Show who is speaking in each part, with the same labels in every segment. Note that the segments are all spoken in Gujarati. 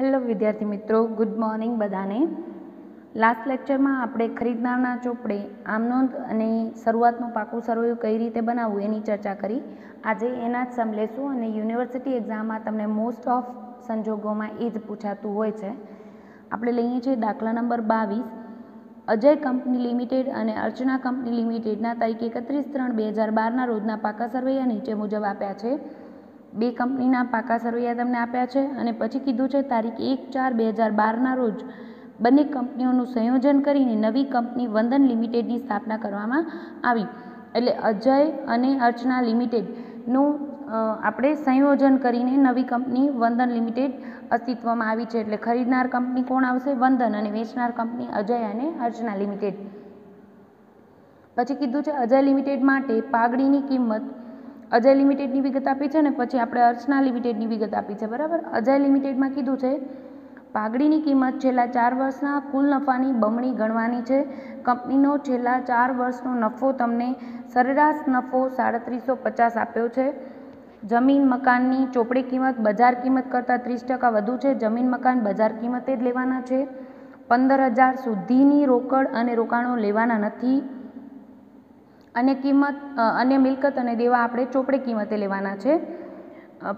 Speaker 1: હેલો વિદ્યાર્થી મિત્રો, ગુડ મોર્નિંગ બધાને. લાસ્ટ લેક્ચરમાં આપણે ખરીદનારના ચોપડે આમનોંધ અને શરૂઆતનું પાકું સરવૈયું કઈ રીતે બનાવવું એની ચર્ચા કરી. આજે એના જ સમ લેશું અને યુનિવર્સિટી એક્ઝામમાં તમને મોસ્ટ ઓફ સંજોગોમાં એ જ પૂછાતું હોય છે. આપણે લઈએ છીએ દાખલા નંબર બાવીસ. અજય કંપની લિમિટેડ અને અર્ચના કંપની લિમિટેડના તારીખ એકત્રીસ ત્રણ બે હજાર બારના રોજના પાકા સરવૈયા નીચે મુજબ આપ્યા છે. બે કંપનીના પાકા સરવૈયા તમને આપ્યા છે અને પછી કીધું છે તારીખ એક ચાર બે હજાર બારના રોજ બંને કંપનીઓનું સંયોજન કરીને નવી કંપની વંદન લિમિટેડની સ્થાપના કરવામાં આવી. એટલે અજય અને અર્ચના લિમિટેડનું આપણે સંયોજન કરીને નવી કંપની વંદન લિમિટેડ અસ્તિત્વમાં આવી છે. એટલે ખરીદનાર કંપની કોણ આવશે? વંદન અને વેચનાર કંપની અજય અને અર્ચના લિમિટેડ. પછી કીધું છે અજય લિમિટેડ માટે પાઘડીની કિંમત અજય લિમિટેડની વિગત આપી છે ને પછી આપણે અર્ચના લિમિટેડની વિગત આપી છે, બરાબર? અજય લિમિટેડમાં કીધું છે, પાઘડીની કિંમત છેલ્લા ચાર વર્ષના કુલ નફાની બમણી ગણવાની છે. કંપનીનો છેલ્લા ચાર વર્ષનો નફો તમને સરેરાશ નફો સાડત્રીસો પચાસ આપ્યો છે. જમીન મકાનની ચોપડી કિંમત બજાર કિંમત કરતાં ત્રીસ ટકા વધુ છે. જમીન મકાન બજાર કિંમતે જ લેવાના છે. પંદર હજાર સુધીની રોકડ અને રોકાણો લેવાના નથી. અને કિંમત અન્ય મિલકત અને દેવા આપણે ચોપડી કિંમતે લેવાના છે.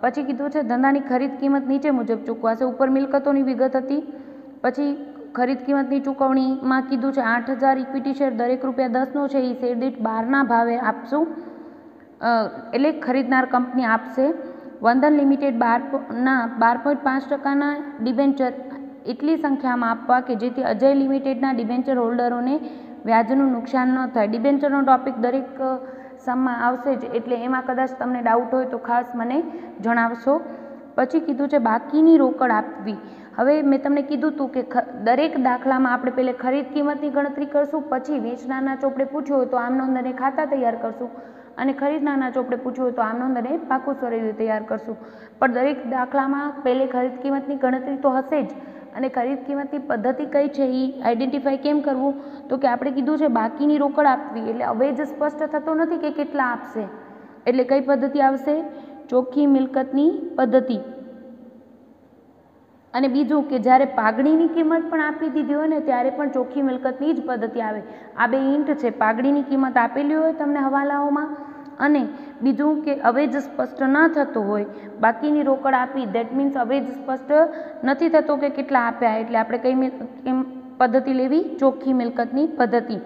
Speaker 1: પછી કીધું છે, ધંધાની ખરીદ કિંમત નીચે મુજબ ચૂકવાશે. ઉપર મિલકતોની વિગત હતી. પછી ખરીદ કિંમતની ચૂકવણીમાં કીધું છે, આઠ હજાર ઇક્વિટી શેર દરેક રૂપિયા દસનો છે એ શેર દીઠ બારના ભાવે આપશું. એટલે ખરીદનાર કંપની આપશે. વંદન લિમિટેડ બારના, બાર પોઈન્ટ પાંચ ટકાના ડિબેન્ચર એટલી સંખ્યામાં આપવા કે જેથી અજય લિમિટેડના ડિબેન્ચર હોલ્ડરોને વ્યાજનું નુકસાન ન થાય. ડિબેન્ચરનો ટોપિક દરેક સમમાં આવશે જ. એટલે એમાં કદાચ તમને ડાઉટ હોય તો ખાસ મને જણાવશો. પછી કીધું છે બાકીની રોકડ આપવી. હવે મેં તમને કીધું હતું કે દરેક દાખલામાં આપણે પહેલે ખરીદ કિંમતની ગણતરી કરશું, પછી વેચનારના ચોપડે પૂછ્યું હોય તો આમ નોંધ અને ખાતા તૈયાર કરશું અને ખરીદનારના ચોપડે પૂછ્યું હોય તો આમ નોંધ અને પાકું સ્વરૂપ તૈયાર કરશું. પણ દરેક દાખલામાં પહેલે ખરીદ કિંમતની ગણતરી તો હશે જ. અને ખરીદ કિંમતની પદ્ધતિ કઈ છે એ આઈડેન્ટિફાઈ કેમ કરવું? તો કે આપણે કીધું છે બાકીની રોકડ આપવી. એટલે હવે જ સ્પષ્ટ થતો નથી કે કેટલા આપશે. એટલે કઈ પદ્ધતિ આવશે? ચોખ્ખી મિલકતની પદ્ધતિ. અને બીજું કે જ્યારે પાઘડીની કિંમત પણ આપી દીધી હોય ને, ત્યારે પણ ચોખ્ખી મિલકતની જ પદ્ધતિ આવે. આ બે ઇન્ટ છે. પાઘડીની કિંમત આપેલી હોય તમને હવાલાઓમાં અને બીજું કે અવેજ સ્પષ્ટ ન થતો હોય, બાકીની રોકડ આપી દેટ મીન્સ અવેજ સ્પષ્ટ નથી થતો કે કેટલા આપ્યા, એટલે આપણે કઈ પદ્ધતિ લેવી? ચોખ્ખી મિલકતની પદ્ધતિ.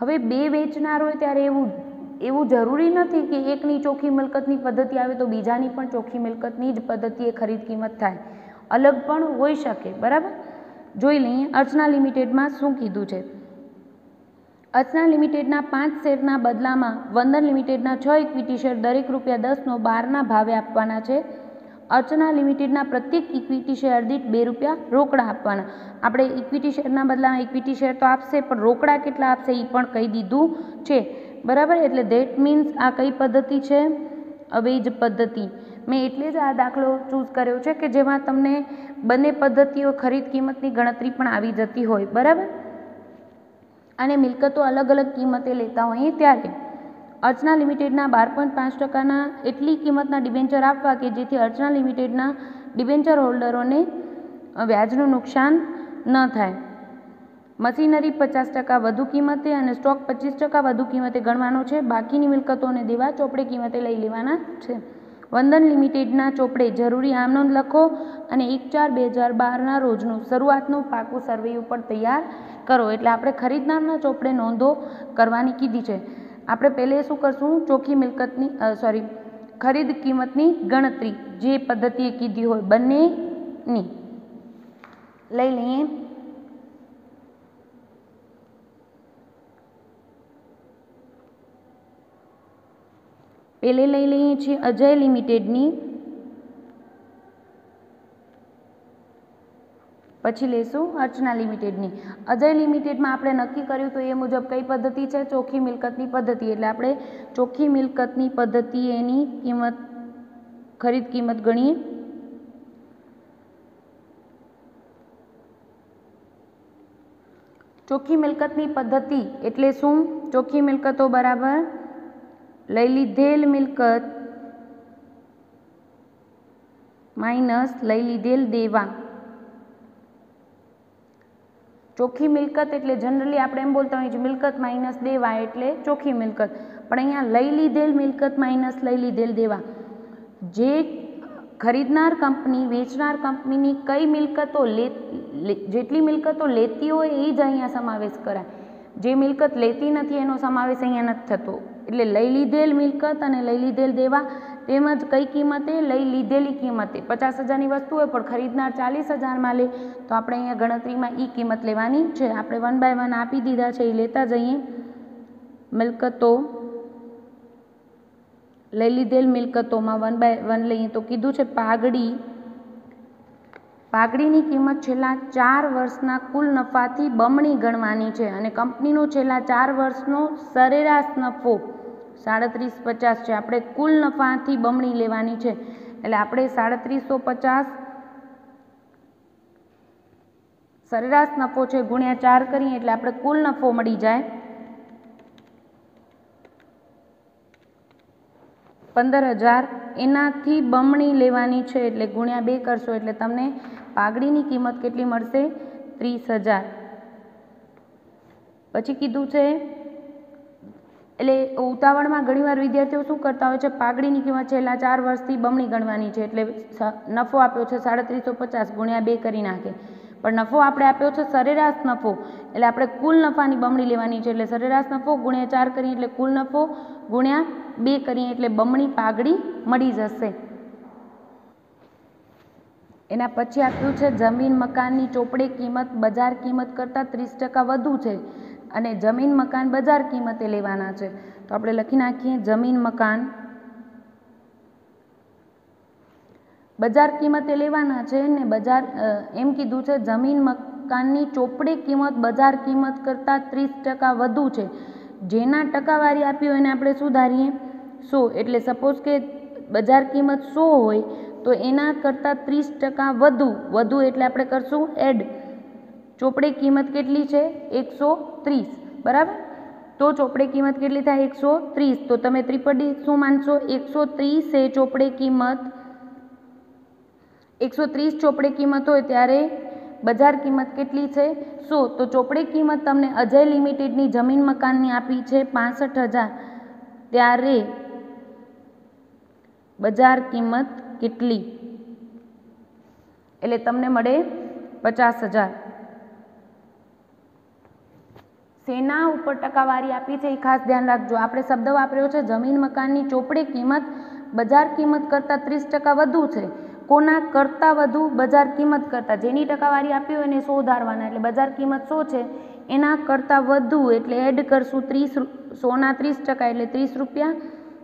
Speaker 1: હવે બે વેચનાર હોય ત્યારે એવું એવું જરૂરી નથી કે એકની ચોખ્ખી મિલકતની પદ્ધતિ આવે તો બીજાની પણ ચોખ્ખી મિલકતની જ પદ્ધતિએ ખરીદ કિંમત થાય. અલગ પણ હોઈ શકે, બરાબર? જોઈ લઈએ, અર્ચના લિમિટેડમાં શું કીધું છે? અર્ચના લિમિટેડના પાંચ શેરના બદલામાં વંદન લિમિટેડના છ ઇક્વિટી શેર દરેક રૂપિયા દસનો બારના ભાવે આપવાના છે. અર્ચના લિમિટેડના પ્રત્યેક ઇક્વિટી શેર દીઠ બે રૂપિયા રોકડા આપવાના. આપણે ઇક્વિટી શેરના બદલામાં ઇક્વિટી શેર તો આપશે, પણ રોકડા કેટલા આપશે એ પણ કહી દીધું છે. બરાબર? એટલે ધેટ મીન્સ આ કઈ પદ્ધતિ છે? અવેજ પદ્ધતિ. મેં એટલે જ આ દાખલો ચૂઝ કર્યો છે કે જેમાં તમને બંને પદ્ધતિઓ ખરીદ કિંમતની ગણતરી પણ આવી જતી હોય. બરાબર? અને મિલકતો અલગ અલગ કિંમતે લેતા હોઈએ ત્યારે. અર્ચના લિમિટેડના બાર પોઈન્ટ પાંચ ટકાના એટલી કિંમતના ડિબેન્ચર આપવા કે જેથી અર્ચના લિમિટેડના ડિબેન્ચર હોલ્ડરોને વ્યાજનું નુકસાન ન થાય. મશીનરી પચાસ ટકા વધુ કિંમતે અને સ્ટોક પચીસ ટકા વધુ કિંમતે ગણવાનો છે. બાકીની મિલકતોને દેવા ચોપડે કિંમતે લઈ લેવાના છે. વંદન લિમિટેડના ચોપડે જરૂરી આમનોંધ લખો અને એક ચાર બે હજાર બારના રોજનું શરૂઆતનું પાકું સર્વે પણ તૈયાર કરો. એટલે આપણે ખરીદનારના ચોપડે નોંધો કરવાની કીધી છે. આપણે પહેલે શું કરશું? ચોખ્ખી મિલકતની સોરી ખરીદ કિંમતની ગણતરી જે પદ્ધતિએ કીધી હોય બંનેની. લઈ લઈએ. પેલે લઈ લઈએ છીએ અજય લિમિટેડની. પછી લેશું અર્ચના લિમિટેડની. અજય લિમિટેડમાં આપણે નક્કી કર્યું તો એ મુજબ કઈ પદ્ધતિ છે? ચોખ્ખી મિલકતની પદ્ધતિ. એટલે આપણે ચોખ્ખી મિલકતની પદ્ધતિ એની કિંમત, ખરીદ કિંમત ગણીએ. ચોખ્ખી મિલકતની પદ્ધતિ એટલે શું? ચોખ્ખી મિલકતો બરાબર લઈ લીધેલ મિલકત માઇનસ લઈ લીધેલ દેવા. ચોખ્ખી મિલકત એટલે જનરલી આપણે એમ બોલતા હોઈએ મિલકત માઇનસ દેવા એટલે ચોખ્ખી મિલકત. પણ અહીંયા લઈ લીધેલ મિલકત માઇનસ લઈ લીધેલ દેવા. જે ખરીદનાર કંપની, વેચનાર કંપનીની કઈ મિલકતો જેટલી મિલકતો લેતી હોય એ જ અહીંયા સમાવેશ કરાય. જે મિલકત લેતી નથી એનો સમાવેશ અહીંયા નથી થતો. એટલે લઈ લીધેલ મિલકત અને લઈ લીધેલ દેવા તેમજ કઈ કિંમતે? લઈ લીધેલી કિંમતે. પચાસ હજારની વસ્તુ હોય પણ ખરીદનાર ચાલીસ હજારમાં લે. તો આપણે અહીંયા ગણતરીમાં એ કિંમત લેવાની છે. આપણે વન બાય વન આપી દીધા છે. એ લેતા જઈએ. મિલકતો. લઈ લીધેલ મિલકતોમાં વન બાય વન લઈએ તો કીધું છે પાઘડી. પાઘડીની કિંમત છેલ્લા ચાર વર્ષના કુલ નફાથી બમણી ગણવાની છે અને કંપનીનો છેલ્લા ચાર વર્ષનો સરેરાશ નફો સાડત્રીસ પચાસ છે. આપણે કુલ નફાથી બમણી લેવાની છે. એટલે આપણે સાડત્રીસો પચાસ સરેરાશ નફો છે ગુણ્યા ચાર કરીએ એટલે આપણે કુલ નફો મળી જાય પંદર હજાર એનાથી બમણી લેવાની છે એટલે ગુણ્યા બે કરશો એટલે તમને પાઘડીની કિંમત કેટલી મળશે? ત્રીસ હજાર. પછી કીધું છે એટલે ઉતાવળમાં ઘણીવાર વિદ્યાર્થીઓ શું કરતા હોય છે? પાઘડીની કિંમત છેલ્લા ચાર વર્ષથી બમણી ગણવાની છે. એટલે નફો આપ્યો છે સાડત્રીસો પચાસ ગુણ્યા બે કરી નાખે. પણ નફો આપણે આપ્યો છે સરેરાશ નફો. એટલે આપણે કુલ નફાની બમણી લેવાની છે. એટલે સરેરાશ નફો ગુણ્યા ચાર કરીએ એટલે કુલ નફો ગુણ્યા બે કરીએ એટલે બમણી પાઘડી મળી જશે. એના પછી આપ્યું છે જમીન મકાનની ચોપડે કિંમત, બજાર કિંમત કરતાં ત્રીસ ટકા વધુ છે. અને જમીન મકાન બજાર કિંમતે લેવાના છે. તો આપણે લખી નાખીએ, જમીન મકાન બજાર કિંમતે લેવાના છે ને બજાર એમ કીધું છે, જમીન મકાનની ચોપડી કિંમત બજાર કિંમત કરતાં ત્રીસ ટકા વધુ છે. જેના ટકાવારી આપી હોય એને આપણે સુધારીએ. સો, એટલે સપોઝ કે બજાર કિંમત સો હોય, તો એના કરતાં ત્રીસ ટકા વધુ વધુ એટલે આપણે કરશું એડ. ચોપડે કિંમત કેટલી છે? એકસો ત્રીસ. બરાબર? તો ચોપડે કિંમત કેટલી થાય? એકસો ત્રીસ. તો તમે ત્રિપડી શું માનશો? એકસો ત્રીસ ચોપડે કિંમત. એકસો ત્રીસ ચોપડે કિંમત હોય ત્યારે બજાર કિંમત કેટલી છે? સો. તો ચોપડે કિંમત તમને અજય લિમિટેડની જમીન મકાનની આપી છે પાસઠ હજાર. ત્યારે બજાર કિંમત કેટલી? એટલે તમને મળે પચાસ હજાર. સેના ઉપર ટકાવારી આપી છે. એ ખાસ ધ્યાન રાખજો. આપણે શબ્દ વાપર્યો છે, જમીન મકાનની ચોપડે કિંમત બજાર કિંમત કરતાં ત્રીસ ટકા વધુ છે. કોના કરતાં વધુ? બજાર કિંમત કરતાં. જેની ટકાવારી આપી હોય એને સો ધારવાના એટલે બજાર કિંમત સો છે. એના કરતાં વધુ એટલે એડ કરશું ત્રીસ સોના ત્રીસ ટકા એટલે ત્રીસ રૂપિયા.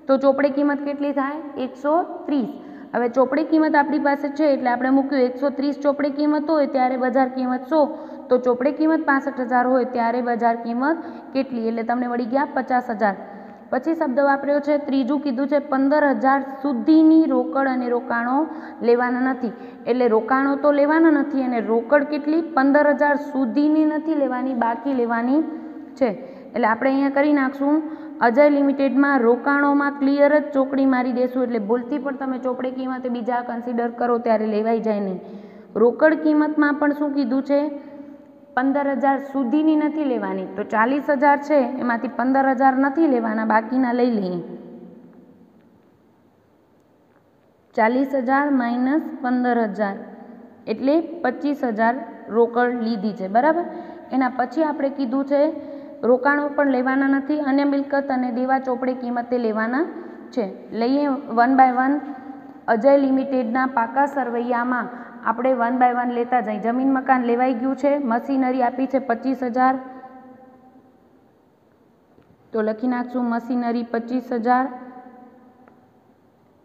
Speaker 1: તો ચોપડે કિંમત કેટલી થાય? એકસો ત્રીસ. હવે ચોપડી કિંમત આપણી પાસે છે એટલે આપણે મૂક્યું એકસો ત્રીસ ચોપડી કિંમત હોય ત્યારે બજાર કિંમત સો. તો ચોપડી કિંમત પાસઠ હજાર હોય ત્યારે બજાર કિંમત કેટલી? એટલે તમને મળી ગયા પચાસ હજાર. પછી શબ્દ વાપર્યો છે, ત્રીજું કીધું છે, પંદર હજાર સુધીની રોકડ અને રોકાણો લેવાના નથી. એટલે રોકાણો તો લેવાના નથી અને રોકડ કેટલી? પંદર હજાર સુધીની નથી લેવાની, બાકી લેવાની છે. એટલે આપણે અહીંયા કરી નાખશું. અજય લિમિટેડમાં રોકાણોમાં ક્લિયર જ ચોકડી મારી દેશું. એટલે ભૂલથી પણ તમે ચોપડી કિંમતે બીજા કન્સિડર કરો, ત્યારે લેવાઈ જાય નહીં. રોકડ કિંમતમાં પણ શું કીધું છે? પંદર હજાર સુધીની નથી લેવાની. તો ચાલીસ હજાર છે, એમાંથી પંદર હજાર નથી લેવાના, બાકીના લઈ લઈએ. ચાલીસ હજાર માઇનસ પંદર હજાર એટલે પચીસ હજાર રોકડ લીધી છે, બરાબર? એના પછી આપણે કીધું છે, રોકાણો પણ લેવાના નથી અન્ય મિલકત અને દેવા ચોપડે કિંમતે લેવાના છે. લઈએ વન બાય વન, અજય લિમિટેડના પાકા સરવૈયામાં આપણે વન બાય વન લેતા જઈએ જમીન મકાન લેવાઈ ગયું છે, મશીનરી આપી છે પચીસ હજાર. તો લખી નાખશું મશીનરી પચીસ હજાર.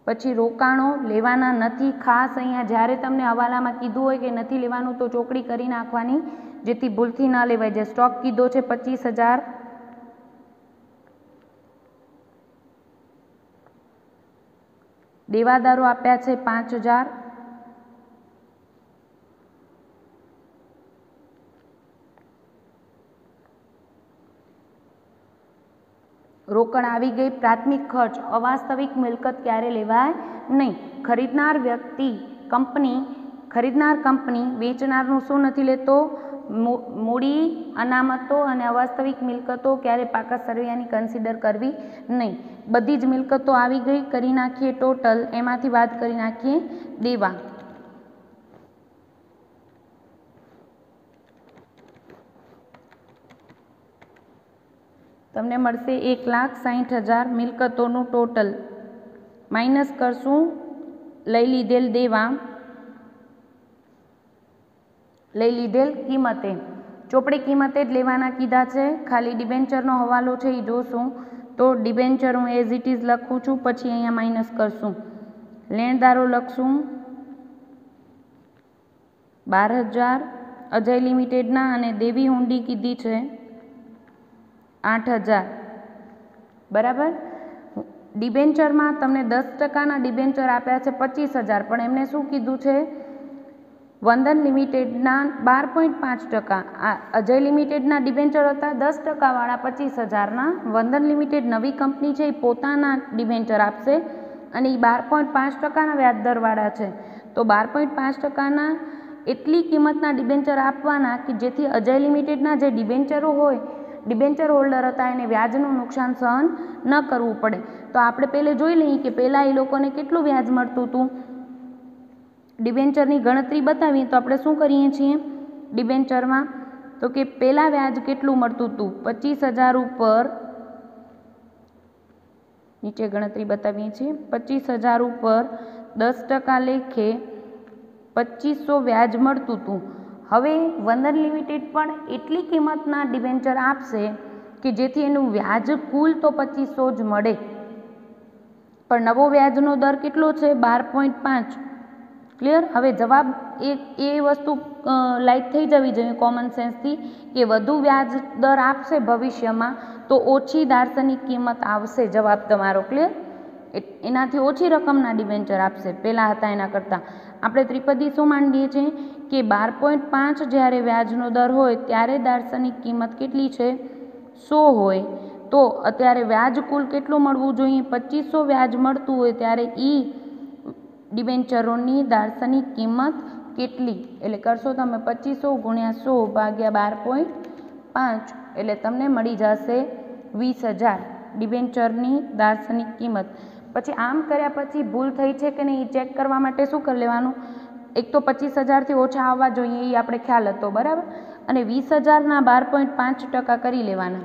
Speaker 1: પછી રોકાણો લેવાના નથી. ખાસ અહીંયા જ્યારે તમને હવાલામાં કીધું હોય કે નથી લેવાનું, તો ચોકડી કરી નાખવાની, જેથી ભૂલથી ના લેવાય જાય. સ્ટોક કીધો છે પચીસ હજાર. દેવાદારો આપ્યા છે પાંચ હજાર. રોકડ આવી ગઈ, પ્રાથમિક ખર્ચ, અવાસ્તવિક મિલકત ક્યારે લેવાય નહીં. ખરીદનાર વ્યક્તિ, કંપની, ખરીદનાર કંપની વેચનારનું શું નથી લેતો? મૂડી, અનામતો અને અવાસ્તવિક મિલકતો ક્યારે પાકા સરવૈયાની કન્સિડર કરવી નહીં? બધી જ મિલકતો આવી ગઈ, કરી નાખીએ ટોટલ એમાંથી વાત કરી નાખીએ, દેવા. તમને મળશે એક લાખ સાઠ હજાર મિલકતોનું ટોટલ. માઇનસ કરશું, લઈ લીધેલ દેવા. લઈ લીધેલ કિંમતે. ચોપડી કિંમતે જ લેવાના કીધા છે. ખાલી ડિબેન્ચરનો હવાલો છે એ જોશું. તો ડિબેન્ચર હું એઝ ઇટ ઇઝ લખું છું, પછી અહીંયા માઇનસ કરશું. લેણદારો લખશું. બાર હજાર. અજય લિમિટેડના અને દેવી હુંડી કીધી છે. આઠ હજાર. બરાબર? ડિબેન્ચરમાં તમને દસ ટકાના ડિબેન્ચર આપ્યા છે પચીસ હજાર, પણ એમને શું કીધું છે? વંદન લિમિટેડના બાર પોઈન્ટ પાંચ ટકા. આ અજય લિમિટેડના ડિબેન્ચર હતા, દસ ટકાવાળા પચીસ હજારના. વંદન લિમિટેડ નવી કંપની છે, એ પોતાના ડિબેન્ચર આપશે અને એ બાર પોઈન્ટ પાંચ ટકાના વ્યાજદરવાળા છે. તો બાર પોઈન્ટ પાંચ ટકાના એટલી કિંમતના ડિબેન્ચર આપવાના કે જેથી અજય લિમિટેડના જે ડિબેન્ચરો હોય ડિબેન્ચર હોલ્ડર હતા, એને વ્યાજનું નુકસાન સહન ન કરવું પડે. તો આપણે પહેલે જોઈ લઈએ કે પહેલાં એ લોકોને કેટલું વ્યાજ મળતું હતું? ડિબેન્ચરની ગણતરી બતાવીએ તો આપણે શું કરીએ છીએ? ડિબેન્ચરમાં તો કે પહેલાં વ્યાજ કેટલું મળતું હતું? પચીસ હજાર ઉપર નીચે ગણતરી બતાવીએ છીએ. પચીસ હજાર ઉપર દસ ટકા લેખે પચીસો વ્યાજ મળતું હતું. હવે વંદન લિમિટેડ પણ એટલી કિંમતના ડિબેન્ચર આપશે કે જેથી એનું વ્યાજ કુલ તો પચીસો જ મળે. પણ નવો વ્યાજનો દર કેટલો છે? બાર પોઈન્ટ પાંચ. ક્લિયર હવે જવાબ એ એ વસ્તુ લાઈટ થઈ જવી જોઈએ કોમન સેન્સથી કે વધુ વ્યાજ દર આપશે ભવિષ્યમાં તો ઓછી દાર્શનિક કિંમત આવશે જવાબ તમારો. ક્લિયર એનાથી ઓછી રકમના ડિબેન્ચર આપશે. પહેલાં હતા એના કરતાં. આપણે ત્રિપદી શું માંડીએ છીએ? કે બાર પોઈન્ટ પાંચ જ્યારે વ્યાજનો દર હોય ત્યારે દાર્શનિક કિંમત કેટલી છે? સો હોય. તો અત્યારે વ્યાજ કુલ કેટલું મળવું જોઈએ? પચીસો વ્યાજ મળતું હોય ત્યારે એ ડિબેન્ચરોની દાર્શનિક કિંમત કેટલી? એટલે કરશો તમે પચીસો ગુણ્યા સો ભાગ્યા બાર પોઈન્ટ પાંચ, એટલે તમને મળી જશે વીસ હજાર ડિબેન્ચરની દાર્શનિક કિંમત. પછી આમ કર્યા પછી ભૂલ થઈ છે કે નહીં? ચેક કરવા માટે શું કરી લેવાનું? એક તો પચીસ હજારથી ઓછા આવવા જોઈએ એ આપણે ખ્યાલ હતો, બરાબર? અને વીસ હજારના બાર પોઈન્ટ પાંચ ટકા કરી લેવાના.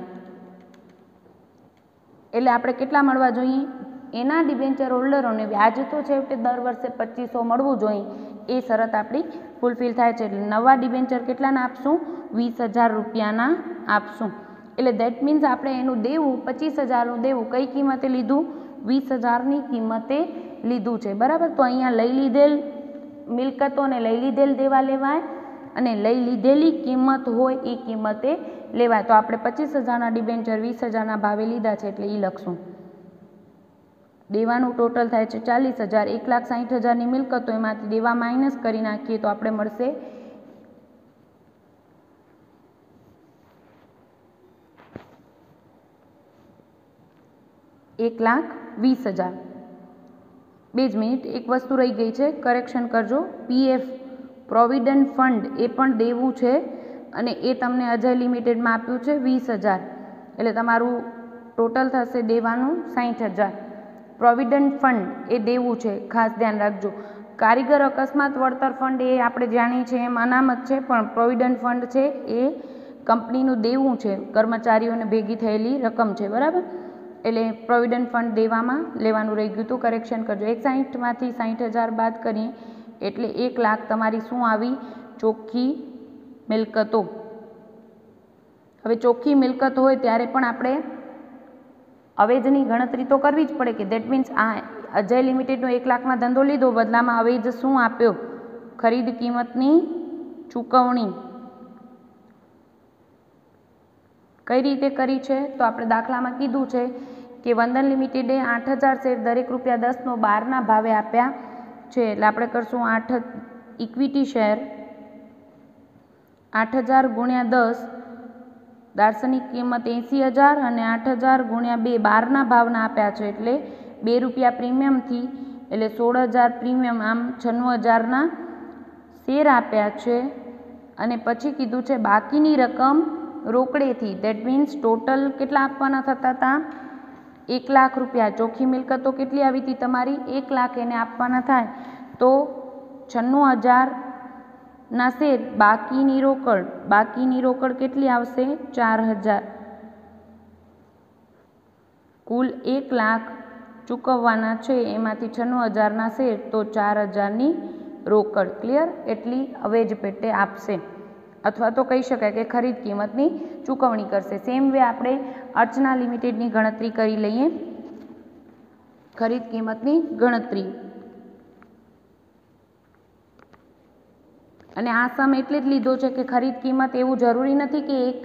Speaker 1: એટલે આપણે કેટલા મળવા જોઈએ? એના ડિબેન્ચર હોલ્ડરોને વ્યાજ તો છેવટે દર વર્ષે પચીસો મળવું જોઈએ. એ શરત આપણી ફૂલફિલ થાય છે. એટલે નવા ડિબેન્ચર કેટલાના આપશું? વીસ હજાર રૂપિયાના આપશું. એટલે દેટ મીન્સ આપણે એનું દેવું, પચીસ હજારનું દેવું કઈ કિંમતે લીધું? વીસ હજારની કિંમતે લીધું છે. બરાબર? તો અહીંયા લઈ લીધેલ મિલકતોને લઈ લીધેલ દેવા લેવાય અને લઈ લીધેલી કિંમત હોય એ કિંમતે લેવાય. તો આપણે પચીસ હજારના ડિબેન્ચર વીસ હજારના ભાવે લીધા છે એટલે એ લખશું. દેવાનું ટોટલ થાય છે ચાલીસ હજાર, એક લાખ સાઠ હજારની મિલકતો એમાંથી દેવા માઇનસ કરી નાખીએ તો આપણે મળશે એક લાખ વીસ હજાર. બે જ મિનિટ, એક વસ્તુ રહી ગઈ છે કરેક્શન કરજો. પીએફ પ્રોવિડન્ટ ફંડ એ પણ દેવું છે અને એ તમને અજય લિમિટેડમાં આપ્યું છે વીસ હજાર. એટલે તમારું ટોટલ થશે દેવાનું સાઠ હજાર. પ્રોવિડન્ટ ફંડ એ દેવું છે, ખાસ ધ્યાન રાખજો. કારીગર અકસ્માત વળતર ફંડ એ આપણે જાણીએ છીએ, એમ અનામત છે, પણ પ્રોવિડન્ટ ફંડ છે એ કંપનીનું દેવું છે. કર્મચારીઓને ભેગી થયેલી રકમ છે, બરાબર? એટલે પ્રોવિડન્ટ ફંડ દેવામાં લેવાનું રહી ગયું હતું. કરેક્શન કરજો. એક સાહીઠમાંથી સાહીઠ હજાર બાદ કરીએ એટલે એક લાખ તમારી શું આવી? ચોખ્ખી મિલકતો. હવે ચોખ્ખી મિલકત હોય ત્યારે પણ આપણે અવેજની ગણતરી તો કરવી જ પડે કે દેટ મીન્સ આ અજય લિમિટેડનો એક લાખમાં ધંધો લીધો. બદલામાં અવેજ શું આપ્યો? ખરીદ કિંમતની ચૂકવણી. કઈ રીતે કરી છે? તો આપણે દાખલામાં કીધું છે કે વંદન લિમિટેડે આઠ હજાર શેર દરેક રૂપિયા દસનો બારના ભાવે આપ્યા છે. એટલે આપણે કરશું આઠ ઇક્વિટી શેર આઠ હજાર ગુણ્યા દસ, દાર્શનિક કિંમત એંસી હજાર અને આઠ હજાર ગુણ્યા બે બારના ભાવના આપ્યા છે. એટલે બે રૂપિયા પ્રીમિયમથી એટલે સોળ હજાર પ્રીમિયમ આમ છન્નું હજારના શેર આપ્યા છે. અને પછી કીધું છે બાકીની રકમ રોકડેથી. દેટ મીન્સ ટોટલ કેટલા આપવાના થતા હતા? એક લાખ રૂપિયા. ચોખ્ખી મિલકતો કેટલી આવી હતી તમારી? એક લાખ એને આપવાના થાય. તો છન્નું હજારના શેર. બાકીની રોકડ. બાકીની રોકડ કેટલી આવશે? ચાર હજાર. કુલ એક લાખ ચૂકવવાના છે. એમાંથી છન્નું હજારના શેર. તો ચાર હજારની રોકડ. ક્લિયર એટલી અવેજ પેટે આપશે. અથવા તો કહી શકાય કે ખરીદ કિંમતની ચૂકવણી કરશે. સેમ વે આપણે અર્ચના લિમિટેડની ગણતરી કરી લઈએ. ખરીદ કિંમતની ગણતરી. અને આ સમ એટલે જ લીધો છે કે ખરીદ કિંમત એવું જરૂરી નથી કે એક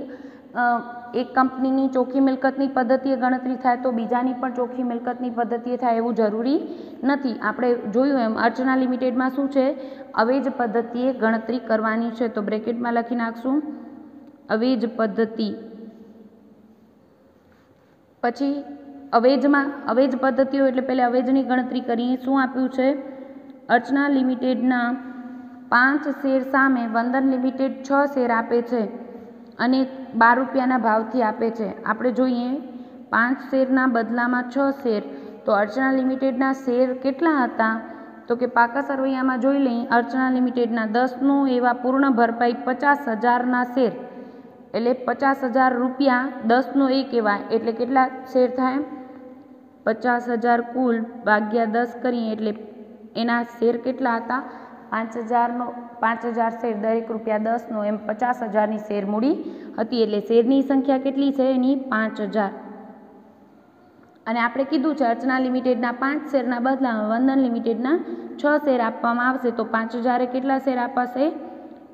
Speaker 1: એક કંપનીની ચોખ્ખી મિલકતની પદ્ધતિએ ગણતરી થાય તો બીજાની પણ ચોખ્ખી મિલકતની પદ્ધતિએ થાય એવું જરૂરી નથી. આપણે જોયું એમ, અર્ચના લિમિટેડમાં શું છે? અવેજ પદ્ધતિએ ગણતરી કરવાની છે. તો બ્રેકેટમાં લખી નાખશું. અવેજ પદ્ધતિ. પછી અવેજમાં, અવેજ પદ્ધતિઓ એટલે પહેલાં અવેજની ગણતરી કરીએ. શું આપ્યું છે? અર્ચના લિમિટેડના પાંચ શેર સામે વંદન લિમિટેડ છ શેર આપે છે. અને બાર રૂપિયાના ભાવથી આપે છે. આપણે જોઈએ, પાંચ શેરના બદલામાં છ શેર. તો અર્ચના લિમિટેડના શેર કેટલા હતા? તો કે પાકા સરવૈયામાં જોઈ લઈએ, અર્ચના લિમિટેડના દસનું એવા પૂર્ણ ભરપાઈ પચાસ હજારના શેર. એટલે પચાસ હજાર રૂપિયા દસનો એક એવા એટલે કેટલા શેર થાય? પચાસ હજાર કુલ ભાગ્યા દસ કરીએ, એટલે એના શેર કેટલા હતા? પાંચ હજારનો, પાંચ હજાર શેર દરેક રૂપિયા દસનો, એમ પચાસ હજારની શેર મૂડી હતી એટલે શેરની સંખ્યા કેટલી છે એની? પાંચ હજાર. અને આપણે કીધું છે અર્ચના લિમિટેડના પાંચ શેરના બદલામાં વંદન લિમિટેડના છ શેર આપવામાં આવશે, તો પાંચ હજારે કેટલા શેર અપાશે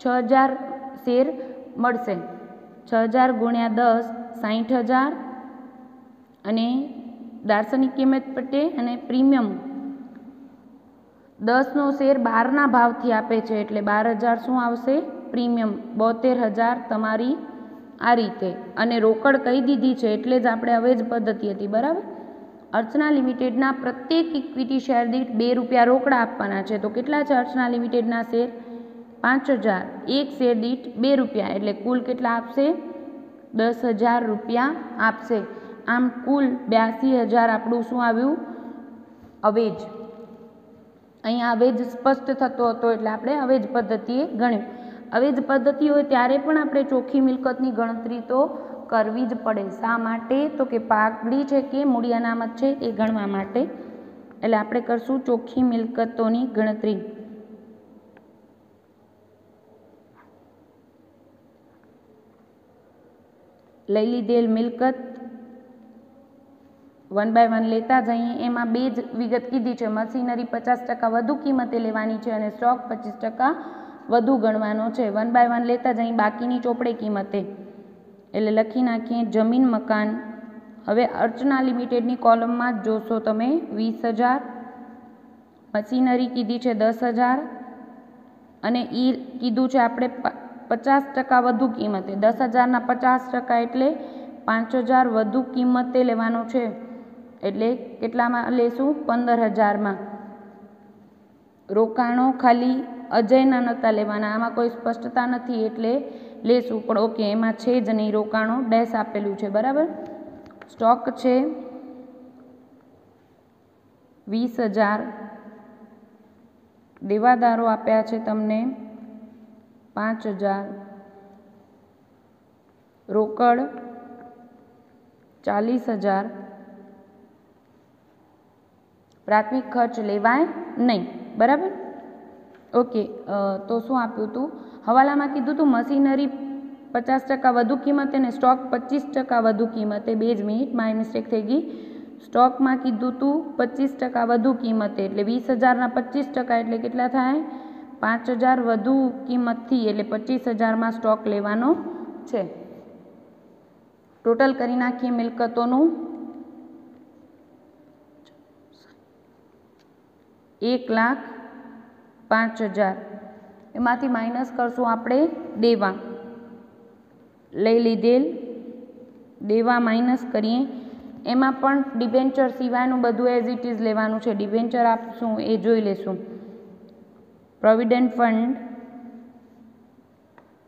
Speaker 1: છ હજાર શેર મળશે. છ હજાર ગુણ્યા દસ સાઠ હજાર. અને દાર્શનિક કિંમત પટે અને પ્રીમિયમ દસનો શેર બારના ભાવથી આપે છે એટલે બાર હજાર શું આવશે? પ્રીમિયમ બોતેર હજાર તમારી આ રીતે. અને રોકડ કહી દીધી છે એટલે જ આપણે હવે જ પદ્ધતિ હતી, બરાબર? અર્ચના લિમિટેડના પ્રત્યેક ઇક્વિટી શેર દીઠ બે રૂપિયા રોકડા આપવાના છે. તો કેટલા છે અર્ચના લિમિટેડના શેર? પાંચ હજાર. એક શેર દીઠ બે રૂપિયા. એટલે કુલ કેટલા આપશે? દસ હજાર રૂપિયા આપશે. આમ કુલ બ્યાસી હજાર આપણું શું આવ્યું? અવેજ. અહીંયા અવેજ સ્પષ્ટ થતો હતો એટલે આપણે અવેજ પદ્ધતિએ ગણ્યું. અવેજ પદ્ધતિ હોય ત્યારે પણ આપણે ચોખ્ખી મિલકતની ગણતરી તો કરવી જ પડે. શા માટે? તો કે પાકડી છે કે મૂડી અનામત છે એ ગણવા માટે. એટલે આપણે કરશું ચોખ્ખી મિલકતોની ગણતરી. લઈ લીધેલ મિલકત વન બાય વન લેતા જઈએ. એમાં બે જ વિગત કીધી છે. મશીનરી પચાસ ટકા વધુ કિંમતે લેવાની છે અને સ્ટોક પચીસ ટકા વધુ ગણવાનો છે. વન બાય વન લેતા જઈએ. બાકીની ચોપડે કિંમતે. એટલે લખી નાખીએ. જમીન, મકાન. હવે અર્ચના લિમિટેડની કોલમમાં જોશો તમે. વીસ હજાર. મશીનરી કીધી છે દસ હજાર. અને એ કીધું છે આપણે પચાસ ટકા વધુ કિંમતે. દસ હજારના પચાસ ટકા એટલે પાંચ હજાર વધુ કિંમતે લેવાનો છે. એટલે કેટલામાં લેશું? પંદર હજારમાં. રોકાણો ખાલી અજયના નહોતા લેવાના. આમાં કોઈ સ્પષ્ટતા નથી એટલે લેશું. પણ ઓકે, એમાં છે જ નહીં રોકાણો. ડેશ આપેલું છે, બરાબર? સ્ટોક છે વીસ હજાર. દેવાદારો આપ્યા છે તમને પાંચ હજાર. રોકડ ચાલીસ હજાર. પ્રાથમિક ખર્ચ લેવાય નહીં. બરાબર? ઓકે તો શું આપ્યું હતું હવાલામાં કીધું હતું મશીનરી પચાસ ટકા વધુ કિંમતે અને સ્ટોક પચીસ ટકા વધુ કિંમતે. બે જ મિનિટ, મારી મિસ્ટેક થઈ ગઈ. સ્ટોકમાં કીધું હતું પચીસ ટકા વધુ કિંમતે, એટલે વીસ હજારના પચીસ ટકા એટલે કેટલા થાય? પાંચ હજાર વધુ કિંમતથી, એટલે પચીસ હજારમાં સ્ટોક લેવાનો છે. ટોટલ કરી નાખીએ મિલકતોનું. એક લાખ પાંચ હજાર. એમાંથી માઇનસ કરશું આપણે દેવા. લઈ લીધેલ. દેવા માઇનસ કરીએ. એમાં પણ ડિબેન્ચર સિવાયનું બધું એઝ ઇટ ઇઝ લેવાનું છે. ડિબેન્ચર આપશું, એ જોઈ લેશું. પ્રોવિડન્ટ ફંડ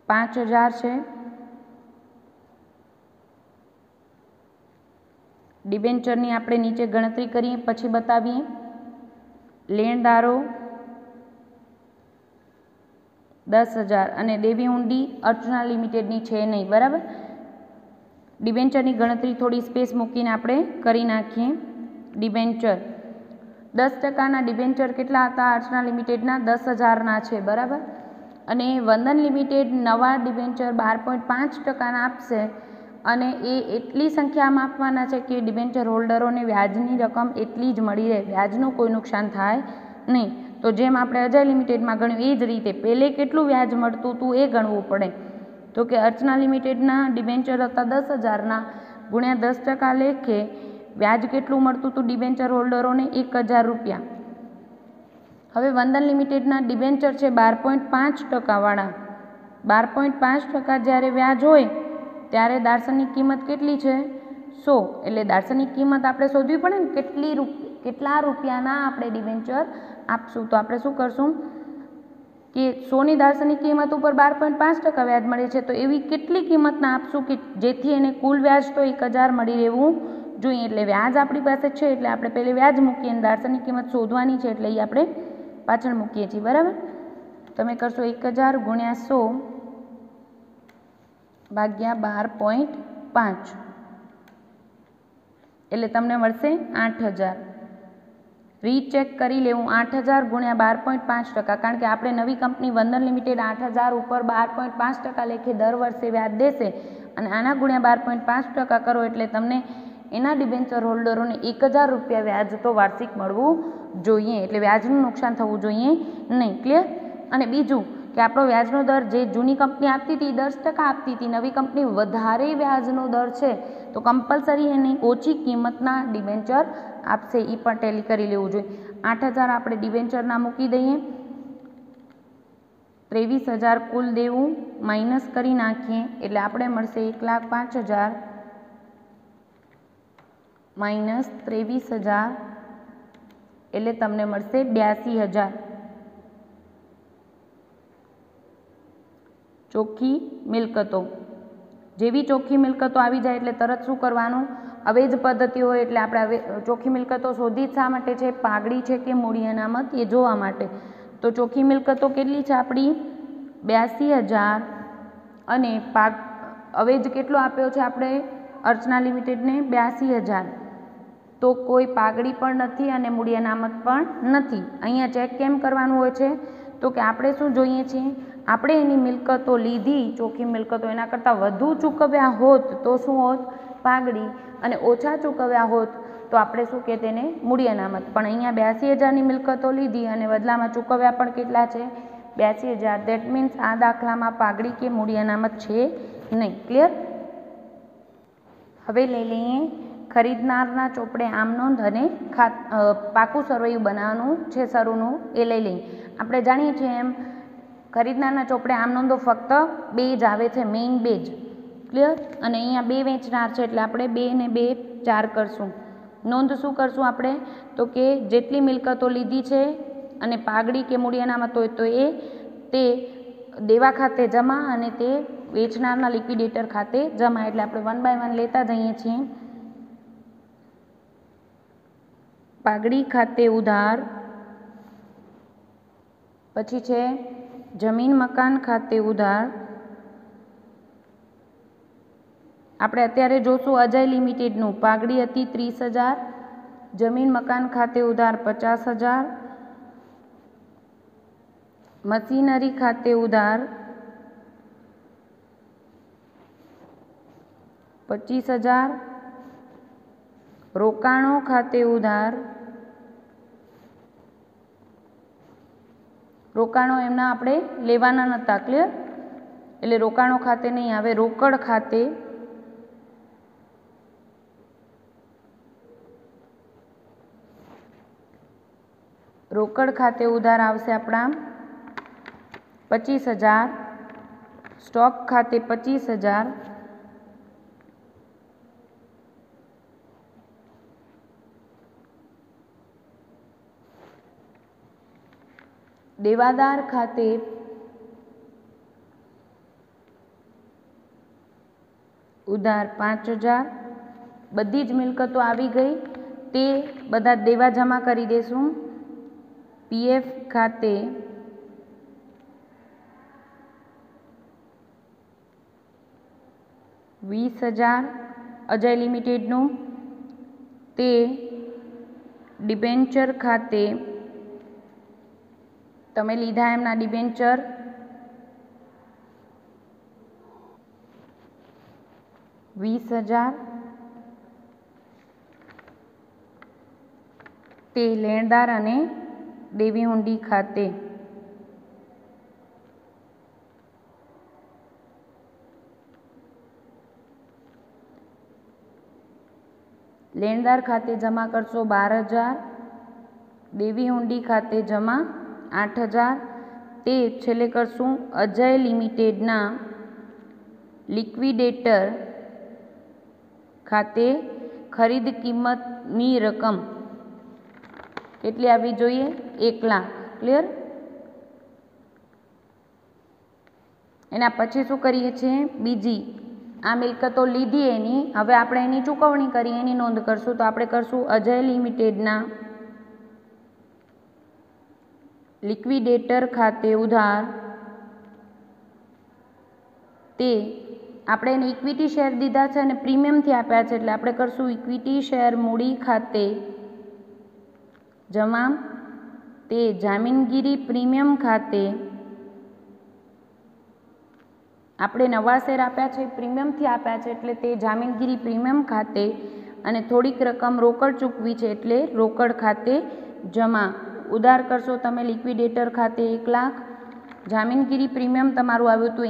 Speaker 1: પાંચ હજાર છે. ડિબેન્ચરની આપણે નીચે ગણતરી કરીએ, પછી બતાવીએ. લેણદારો દસ હજાર અને દેવી ઊંડી અર્ચના લિમિટેડની છે નહીં, બરાબર? ડિબેન્ચરની ગણતરી થોડી સ્પેસ મૂકીને આપણે કરી નાખીએ. ડિબેન્ચર. દસ ટકાના ડિબેન્ચર કેટલા હતા? અર્ચના લિમિટેડના દસ હજારના છે, બરાબર? અને વંદન લિમિટેડ નવા ડિબેન્ચર બાર પોઈન્ટ પાંચ ટકાના આપશે. અને એ એટલી સંખ્યામાં આપવાના છે કે ડિબેન્ચર હોલ્ડરોને વ્યાજની રકમ એટલી જ મળી રહે. વ્યાજનું કોઈ નુકસાન થાય નહીં. તો જેમ આપણે અજય લિમિટેડમાં ગણ્યું એ જ રીતે, પહેલે કેટલું વ્યાજ મળતું હતું એ ગણવું પડે. તો કે અર્ચના લિમિટેડના ડિબેન્ચર હતા દસ હજારના, ગુણ્યા દસ ટકા લેખે વ્યાજ કેટલું મળતું હતું ડિબેન્ચર હોલ્ડરોને? એક હજાર રૂપિયા. હવે વંદન લિમિટેડના ડિબેન્ચર છે બાર પોઈન્ટ પાંચ ટકાવાળા. બાર પોઈન્ટ પાંચ ટકા જ્યારે વ્યાજ હોય ત્યારે દાર્શનિક કિંમત કેટલી છે? સો. એટલે દાર્શનિક કિંમત આપણે શોધવી પડે ને કેટલી કેટલા રૂપિયાના આપણે ડિવેન્ચર આપશું. તો આપણે શું કરશું? કે સોની દાર્શનિક કિંમત ઉપર બાર પોઈન્ટ પાંચ ટકા વ્યાજ મળે છે, તો એવી કેટલી કિંમતના આપશું કે જેથી એને કુલ વ્યાજ તો એક હજાર મળી રહેવું જોઈએ. એટલે વ્યાજ આપણી પાસે છે, એટલે આપણે પહેલે વ્યાજ મૂકીએ અને દાર્શનિક કિંમત શોધવાની છે, એટલે એ આપણે પાછળ મૂકીએ છીએ. બરાબર? તમે કરશો એક હજાર ગુણ્યા ભાગ્યા બાર પોઈન્ટ પાંચ. એટલે તમને મળશે આઠ હજાર. રીચેક કરી લેવું, આઠ હજાર ગુણ્યા બાર પોઈન્ટ પાંચ ટકા. કારણ કે આપણે નવી કંપની વંદન લિમિટેડ આઠ હજાર ઉપર બાર પોઈન્ટ પાંચ ટકા લેખે દર વર્ષે વ્યાજ દેશે અને આના ગુણ્યા બાર પોઈન્ટ પાંચ ટકા કરો એટલે તમને એના ડિબેન્ચર હોલ્ડરોને એક હજાર રૂપિયા વ્યાજ તો વાર્ષિક મળવું જોઈએ. એટલે વ્યાજનું નુકસાન થવું જોઈએ નહીં. ક્લિયર અને બીજું કે આપણો વ્યાજનો દર જે જૂની કંપની આપતી હતી દસ ટકા આપતી હતી, નવી કંપની વધારે વ્યાજનો દર છે, તો કમ્પલસરી એની ઓછી કિંમતના ડિબેન્ચર આપશે એ પણ ટેલી કરી લેવું જોઈએ. આઠ હજાર આપણે ડિબેન્ચરના મૂકી દઈએ. ત્રેવીસ હજાર કુલ દેવું માઇનસ કરી નાખીએ, એટલે આપણે મળશે એક લાખ પાંચ હજાર. માઇનસ ત્રેવીસ હજાર, એટલે તમને મળશે બ્યાસી હજાર. ચોખ્ખી મિલકતો. જેવી ચોખ્ખી મિલકતો આવી જાય એટલે તરત શું કરવાનું? અવેજ પદ્ધતિ હોય એટલે આપણે ચોખ્ખી મિલકતો શોધી શા માટે છે? પાઘડી છે કે મૂડી અનામત? એ જોવા માટે. તો ચોખ્ખી મિલકતો કેટલી છે આપણી? બ્યાસી હજાર. અને પાક અવેજ કેટલો આપ્યો છે આપણે? અર્ચના લિમિટેડને બ્યાસી હજાર. તો કોઈ પાઘડી પણ નથી અને મૂડી અનામત પણ નથી. અહીંયા ચેક કેમ કરવાનું હોય છે? તો કે આપણે શું જોઈએ છીએ? આપણે એની મિલકતો લીધી, ચોખ્ખી મિલકતો એના કરતાં વધુ ચૂકવ્યા હોત તો શું હોત? પાઘડી. અને ઓછા ચૂકવ્યા હોત તો આપણે શું કે તેને? મૂડી અનામત પણ અહીંયા બ્યાસી હજારની મિલકતો લીધી અને બદલામાં ચૂકવ્યા પણ કેટલા છે? બ્યાસી હજાર. દેટ મીન્સ આ દાખલામાં પાઘડી કે મૂડી અનામત છે નહીં. ક્લિયર હવે લઈ લઈએ. ખરીદનારના ચોપડે આમ નોંધ અને ખાત પાકું સરવૈયું બનાવવાનું છે સરુનું એ લઈ લઈએ આપણે જાણીએ છીએ એમ, ખરીદનારના ચોપડે આમ નોંધો ફક્ત બે જ આવે છે મેઇન બે જ. ક્લિયર અને અહીંયા બે વેચનાર છે, એટલે આપણે બે ને બે ચાર કરશું. નોંધ શું કરશું આપણે? તો કે જેટલી મિલકતો લીધી છે અને પાઘડી કે મૂડી તો તો એ તે દેવા ખાતે જમા અને તે વેચનારના લિક્વિડેટર ખાતે જમા. એટલે આપણે વન બાય વન લેતા જઈએ છીએ. પાઘડી ખાતે ઉધાર. પછી છે, જમીન મકાન ખાતે ઉધાર. આપણે અત્યારે જોશું અજય લિમિટેડનું. પાગડી હતી ત્રીસ હજાર, જમીન મકાન ખાતે ઉધાર પચાસ હજાર, મશીનરી ખાતે ઉધાર પચીસ હજાર રોકાણો ખાતે ઉધાર. રોકાણો એમના આપણે લેવાના નહોતા ક્લિયર એટલે રોકાણો ખાતે નહીં આવે, રોકડ ખાતે. રોકડ ખાતે ઉધાર આવશે આપણા પચીસ હજાર, સ્ટોક ખાતે પચીસ હજાર દેવાદાર ખાતે ઉધાર પાંચ હજાર. બધી જ મિલકતો આવી ગઈ. તે બધા દેવા જમા કરી દેશું. પીએફ ખાતે વીસ હજાર. અજય લિમિટેડનું. તે ડિબેન્ચર ખાતે તમે લીધા એમના ડિબેન્ચર વીસ હજાર. તે લેણદાર અને દેવી હુંડી ખાતે. લેણદાર ખાતે જમા કરશો બાર હજાર. દેવી હુંડી ખાતે જમા આઠ હજાર. તે છેલ્લે કરશું અજય લિમિટેડના લિક્વિડેટર ખાતે ખરીદ કિંમતની રકમ કેટલી આવવી જોઈએ? એક લાખ. ક્લિયર? એના પછી શું કરીએ છીએ? બીજી, આ મિલકતો લીધી એની. હવે આપણે એની ચૂકવણી કરી, એની નોંધ કરશું. તો આપણે કરશું અજય લિમિટેડના લિક્વિડેટર ખાતે ઉધાર. તે આપણે એને ઇક્વિટી શેર દીધા છે અને પ્રીમિયમથી આપ્યા છે એટલે આપણે કરશું ઇક્વિટી શેર મૂડી ખાતે જમા તે જામીનગીરી પ્રીમિયમ ખાતે આપણે નવા શેર આપ્યા છે પ્રીમિયમથી આપ્યા છે એટલે તે જામીનગીરી પ્રીમિયમ ખાતે અને થોડીક રકમ રોકડ ચૂકવી છે એટલે રોકડ ખાતે જમા. ઉધાર કરશો તમે લિક્વિડેટર ખાતે એક લાખ. જામીનગીરી પ્રીમિયમ તમારું આવ્યું હતું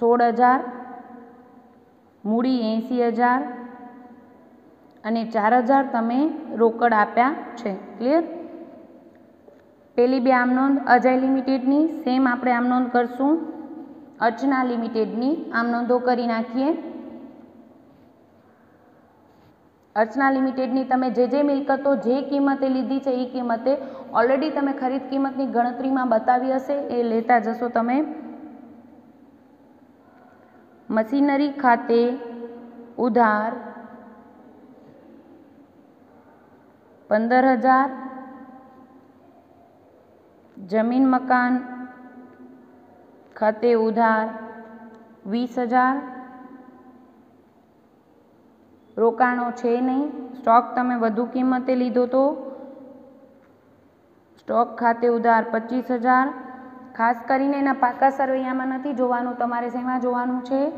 Speaker 1: સોળ હજાર. મૂડી એંસી હજાર. અને ચાર હજાર તમે રોકડ આપ્યા છે. ક્લિયર પેલી બે આમ નોંધ, અજય લિમિટેડની, સેમ આપણે આમ નોંધ કરશું. અર્ચના લિમિટેડની આમ નોંધો કરી નાખીએ. અર્ચના લિમિટેડની તમે જે જે મિલકતો જે કિંમતે લીધી છે એ કિંમતે ઓલરેડી તમે ખરીદ કિંમતની ગણતરીમાં બતાવી હશે, એ લેતા જશો તમે. મશીનરી ખાતે ઉધાર પંદર હજાર જમીન મકાન ખાતે ઉધાર વીસ હજાર રોકાણો છે નહીં. સ્ટોક તમે વધુ કિંમતે લીધો તો? સ્ટોક ખાતે ઉધાર પચીસ હજાર. ખાસ કરીને એના પાકા સરવૈયામાં નથી જોવાનું, તમારે શેમાં જોવાનું છે?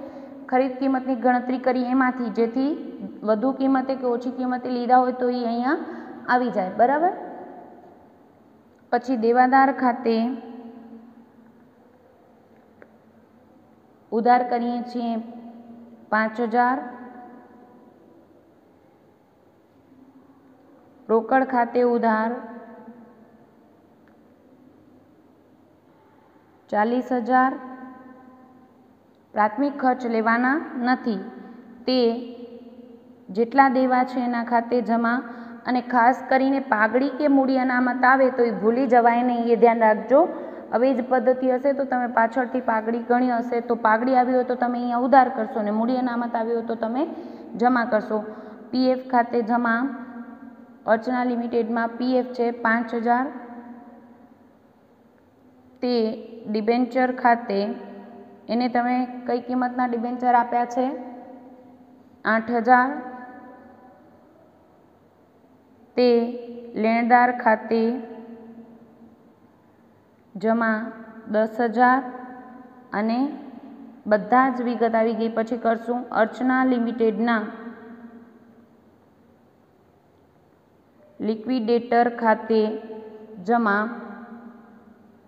Speaker 1: ખરીદ કિંમતની ગણતરી કરી એમાંથી, જેથી વધુ કિંમતે કે ઓછી કિંમતે લીધા હોય તો એ અહીંયા આવી જાય, બરાબર? પછી દેવાદાર ખાતે ઉધાર કરીએ છીએ પાંચ હજાર. રોકડ ખાતે ઉધાર ચાલીસ હજાર. પ્રાથમિક ખર્ચ લેવાના નથી. તે જેટલા દેવા છે એના ખાતે જમા. અને ખાસ કરીને પાઘડી કે મૂડી અનામત આવે તો એ ભૂલી જવાય નહીં, એ ધ્યાન રાખજો. હવે જ પદ્ધતિ હશે તો તમે પાછળથી પાઘડી ગણી હશે તો પાઘડી આવી હોય તો તમે અહીંયા ઉધાર કરશો ને મૂડી અનામત આવી હોય તો તમે જમા કરશો. પીએફ ખાતે જમા અર્ચના લિમિટેડમાં પીએફ છે પાંચ હજાર. તે ડિબેન્ચર ખાતે એને તમે કઈ કિંમતના ડિબેન્ચર આપ્યા છે? આઠ હજાર. તે લેણદાર ખાતે જમા દસ હજાર અને બધા જ વિગત આવી ગઈ. પછી કરશું અર્ચના લિમિટેડના લિક્વિડેટર ખાતે જમા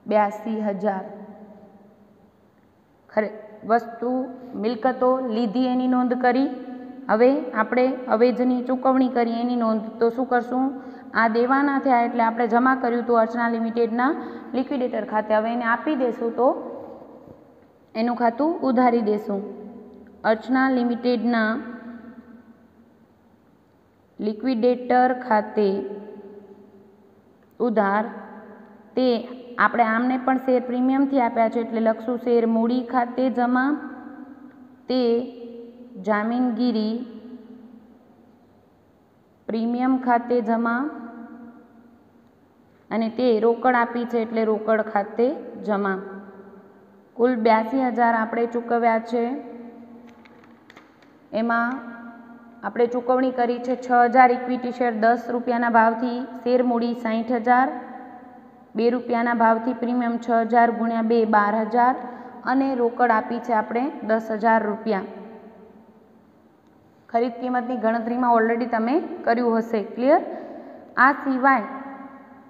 Speaker 1: બ્યાસી હજાર. ખરે, વસ્તુ મિલકતો લીધી એની નોંધ કરી. હવે આપણે અવેજની ચૂકવણી કરી એની નોંધ. તો શું કરશું? આ દેવાના થયા એટલે આપણે જમા કર્યું હતું અર્ચના લિમિટેડના લિક્વિડેટર ખાતે. હવે એને આપી દેશું તો એનું ખાતું ઉધારી દેશું. અર્ચના લિમિટેડના લિક્વિડેટર ખાતે ઉધાર. તે આપણે આમને પણ શેર પ્રીમિયમથી આપ્યા છે એટલે લખશું શેર મૂડી ખાતે જમા. તે જામીનગીરી પ્રીમિયમ ખાતે જમા. અને તે રોકડ આપી છે એટલે રોકડ ખાતે જમા. કુલ બ્યાસી હજાર આપણે ચૂકવ્યા છે. એમાં આપણે ચૂકવણી કરી છે છ હજાર ઇક્વિટી શેર દસ રૂપિયાના ભાવથી શેર મૂડી સાઠ હજાર, બે રૂપિયાના ભાવથી પ્રીમિયમ છ હજાર ગુણ્યા બે બાર હજાર અને રોકડ આપી છે આપણે દસ હજાર રૂપિયા. ખરીદ કિંમતની ગણતરીમાં ઓલરેડી તમે કર્યું હશે ક્લિયર આ સિવાય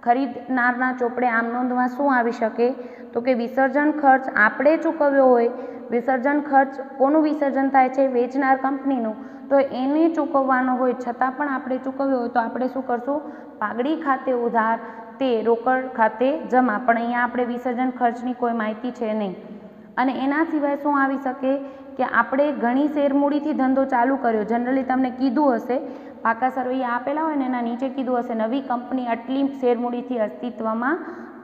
Speaker 1: ખરીદનારના ચોપડે આમ નોંધમાં શું આવી શકે? તો કે વિસર્જન ખર્ચ આપણે ચૂકવ્યો હોય વિસર્જન ખર્ચ કોનું વિસર્જન થાય છે, વેચનાર કંપનીનું. તો એને ચૂકવવાનો હોય, છતાં પણ આપણે ચૂકવ્યો હોય તો આપણે શું કરશું? પાગડી ખાતે ઉધાર, તે રોકડ ખાતે જમા. પણ અહીંયા આપણે વિસર્જન ખર્ચની કોઈ માહિતી છે નહીં. અને એના સિવાય શું આવી શકે કે આપણે ઘણી શેરમૂડીથી ધંધો ચાલુ કર્યો. જનરલી તમને કીધું હશે, પાકા સર્વે આપેલા હોય ને એના નીચે કીધું હશે, નવી કંપની આટલી શેરમૂડીથી અસ્તિત્વમાં